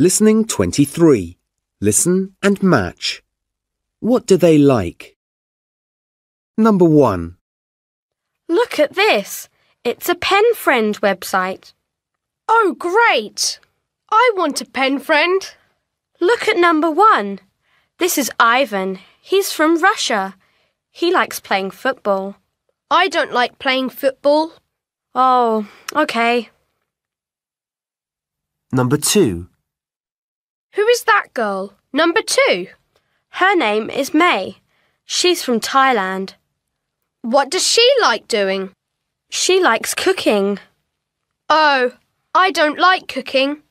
Listening 23. Listen and match. What do they like? Number 1. Look at this. It's a pen friend website. Oh, great! I want a pen friend. Look at number one. This is Ivan. He's from Russia. He likes playing football. I don't like playing football. Oh, okay. Number 2. Who is that girl? Number two. Her name is May. She's from Thailand. What does she like doing? She likes cooking. Oh, I don't like cooking.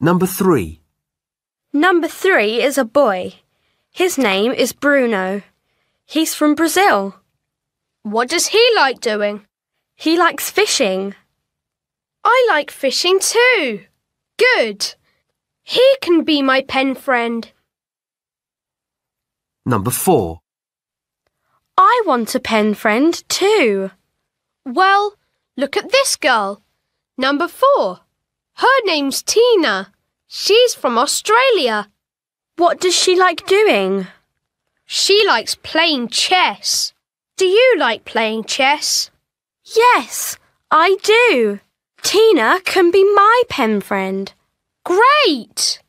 Number 3. Number three is a boy. His name is Bruno. He's from Brazil. What does he like doing? He likes fishing. I like fishing too. Good. He can be my pen friend. Number 4. I want a pen friend too. Well, look at this girl. Number four. Her name's Tina. She's from Australia. What does she like doing? She likes playing chess. Do you like playing chess? Yes, I do. Tina can be my pen friend. Great!